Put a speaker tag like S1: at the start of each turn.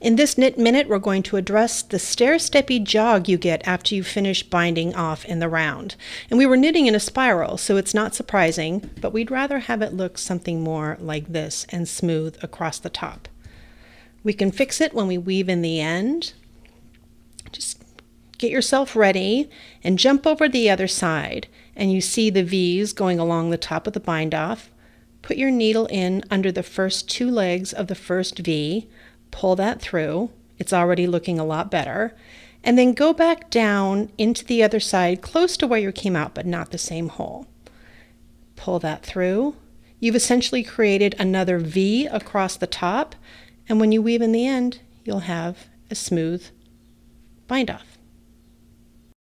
S1: In this knit minute, we're going to address the stair-steppy jog you get after you finish binding off in the round. And we were knitting in a spiral, so it's not surprising, but we'd rather have it look something more like this and smooth across the top. We can fix it when we weave in the end. Just get yourself ready and jump over the other side and you see the V's going along the top of the bind off. Put your needle in under the first two legs of the first V, pull that through. It's already looking a lot better. And then go back down into the other side close to where you came out, but not the same hole. Pull that through. You've essentially created another V across the top, and when you weave in the end, you'll have a smooth bind off.